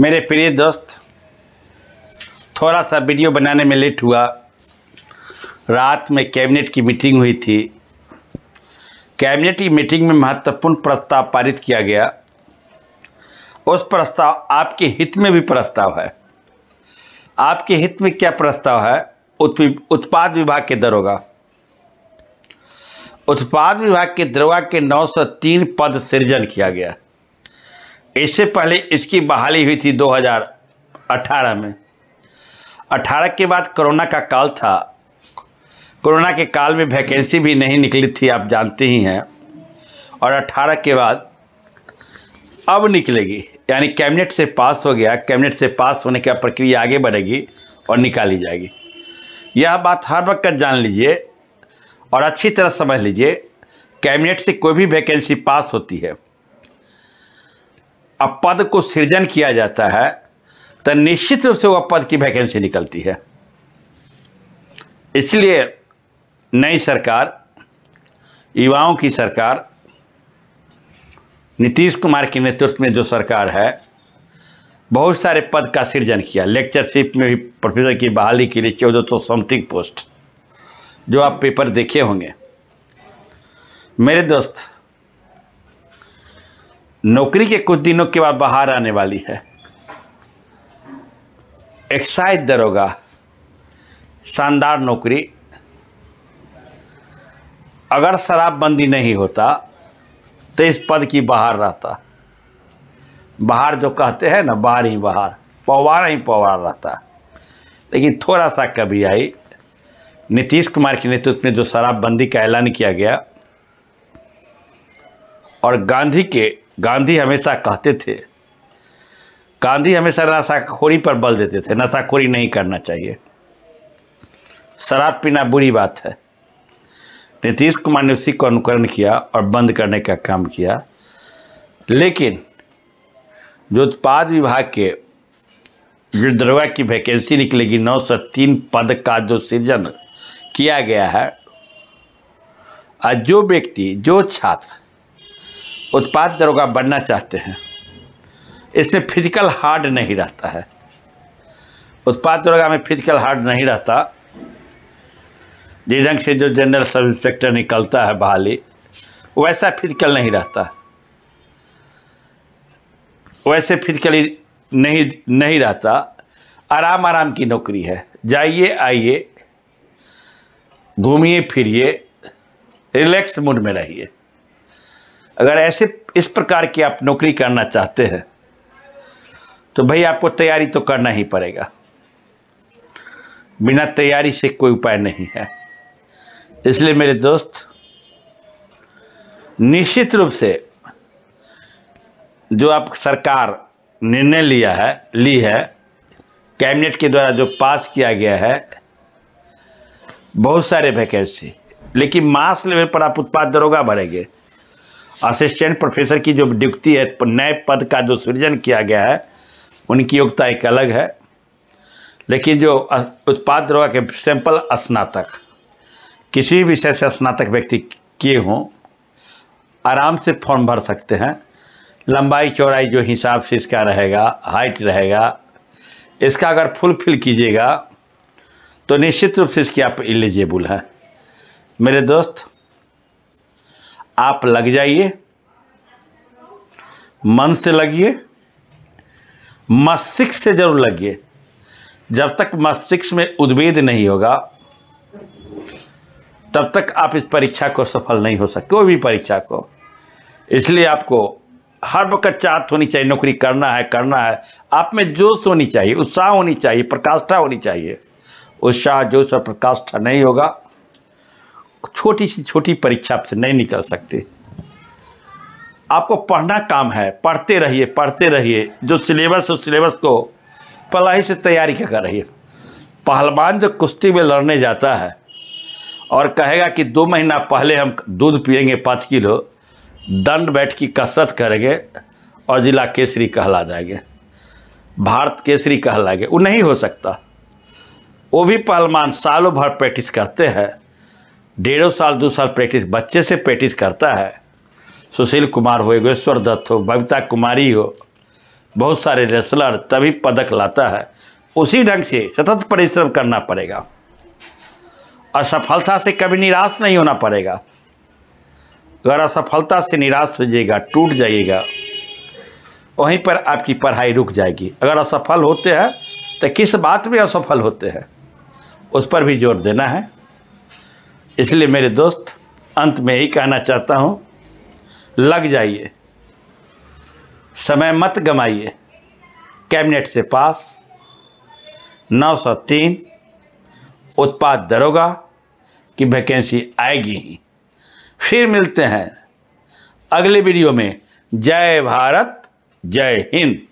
मेरे प्रिय दोस्त थोड़ा सा वीडियो बनाने में लेट हुआ। रात में कैबिनेट की मीटिंग हुई थी। कैबिनेट की मीटिंग में महत्वपूर्ण प्रस्ताव पारित किया गया। उस प्रस्ताव आपके हित में भी प्रस्ताव है। आपके हित में क्या प्रस्ताव है? उत्पाद विभाग के दरोगा। उत्पाद विभाग के दरोगा के 903 पद सृजन किया गया। इससे पहले इसकी बहाली हुई थी 2018 में। 18 के बाद कोरोना का काल था। कोरोना के काल में वैकेंसी भी नहीं निकली थी, आप जानते ही हैं। और 18 के बाद अब निकलेगी, यानी कैबिनेट से पास हो गया। कैबिनेट से पास होने की प्रक्रिया आगे बढ़ेगी और निकाली जाएगी। यह बात हर वक्त जान लीजिए और अच्छी तरह समझ लीजिए, कैबिनेट से कोई भी वैकेंसी पास होती है। अब पद को सृजन किया जाता है तो निश्चित रूप से वह पद की वैकेंसी निकलती है। इसलिए नई सरकार, युवाओं की सरकार, नीतीश कुमार के नेतृत्व में जो सरकार है, बहुत सारे पद का सृजन किया। लेक्चरशिप में भी प्रोफेसर की बहाली के लिए चौदह सौ समथिंग पोस्ट, जो आप पेपर देखे होंगे। मेरे दोस्त नौकरी के कुछ दिनों के बाद बाहर आने वाली है। एक्साइज दरोगा, शानदार नौकरी। अगर शराबबंदी नहीं होता तो इस पद की बाहर रहता। बाहर जो कहते हैं ना, बाहर ही बाहर, पवार ही पवार रहता। लेकिन थोड़ा सा कभी आई, नीतीश कुमार के नेतृत्व में जो शराबबंदी का ऐलान किया गया, और गांधी के गांधी हमेशा कहते थे, गांधी हमेशा नशाखोरी पर बल देते थे, नशाखोरी नहीं करना चाहिए। शराब पीना बुरी बात है। नीतीश कुमार ने उसी को अनुकरण किया और बंद करने का काम किया। लेकिन जो उत्पाद विभाग के जो दरोगा की वैकेंसी निकलेगी, नौ सौ तीन पद का जो सृजन किया गया है, आज जो व्यक्ति, जो छात्र उत्पाद दरोगा बनना चाहते हैं। इसमें फ़िज़िकल हार्ड नहीं रहता है। उत्पाद दरोगा में फ़िज़िकल हार्ड नहीं रहता। जिस ढंग से जो जनरल सब इंस्पेक्टर निकलता है बहाली, वैसा फ़िज़िकल नहीं रहता। वैसे फिजिकली नहीं नहीं रहता। आराम आराम की नौकरी है। जाइए, आइए। घूमिए, फिरिए। रिलैक्स मूड में रहिए। अगर ऐसे इस प्रकार की आप नौकरी करना चाहते हैं तो भाई आपको तैयारी तो करना ही पड़ेगा। बिना तैयारी से कोई उपाय नहीं है। इसलिए मेरे दोस्त, निश्चित रूप से जो आप सरकार निर्णय लिया है, ली है, कैबिनेट के द्वारा जो पास किया गया है, बहुत सारे वैकेंसी लेकिन मास लेवल पर आप उत्पाद दरोगा बढ़ेंगे। असिस्टेंट प्रोफेसर की जो नियुक्ति है, नए पद का जो सृजन किया गया है, उनकी योग्यता एक अलग है। लेकिन जो उत्पाद दरोगा के सैंपल स्नातक, किसी भी विषय से स्नातक व्यक्ति किए हों, आराम से फॉर्म भर सकते हैं। लंबाई, चौड़ाई जो हिसाब से इसका रहेगा, हाइट रहेगा, इसका अगर फुल फिल कीजिएगा तो निश्चित रूप से इसकी आप एलिजिबल हैं। मेरे दोस्त आप लग जाइए। मन से लगिए। मस्तिष्क से ज़रूर लगिए। जब तक मस्तिष्क में उद्वेद नहीं होगा, तब तक आप इस परीक्षा को सफल नहीं हो सकते कोई भी परीक्षा को। इसलिए आपको हर वक्त चाहत होनी चाहिए, नौकरी करना है करना है। आप में जोश होनी चाहिए, उत्साह होनी चाहिए, प्रकाष्ठा होनी चाहिए। उत्साह, जोश और प्रकाष्ठा नहीं होगा। छोटी सी छोटी परीक्षा से नहीं निकल सकते। आपको पढ़ना काम है, पढ़ते रहिए पढ़ते रहिए। जो सिलेबस उस सिलेबस को पढ़ाई से तैयारी कर रहिए पहलवान जो कुश्ती में लड़ने जाता है और कहेगा कि दो महीना पहले हम दूध पिएँगे पाँच किलो, दंड बैठ की कसरत करेंगे और जिला केसरी कहला जाएँगे। भारत केसरी कहलाएँगे। वो नहीं हो सकता। वो भी पहलवान सालों भर प्रैक्टिस करते हैं। डेढ़ों साल, दो साल प्रैक्टिस, बच्चे से प्रैक्टिस करता है। सुशील कुमार हो, योगेश्वर दत्त हो, बबीता कुमारी हो, बहुत सारे रेसलर तभी पदक लाता है। उसी ढंग से सतत परिश्रम करना पड़ेगा। असफलता से कभी निराश नहीं होना पड़ेगा। अगर असफलता से निराश हो जाइएगा टूट जाइएगा वहीं पर आपकी पढ़ाई रुक जाएगी। अगर असफल होते हैं तो किस बात में असफल होते हैं? उस पर भी ज़ोर देना है। इसलिए मेरे दोस्त, अंत में यही कहना चाहता हूँ, लग जाइए। समय मत गमाइए। कैबिनेट से पास 903 उत्पाद दरोगा की वैकेंसी आएगी ही। फिर मिलते हैं अगले वीडियो में। जय भारत, जय हिंद।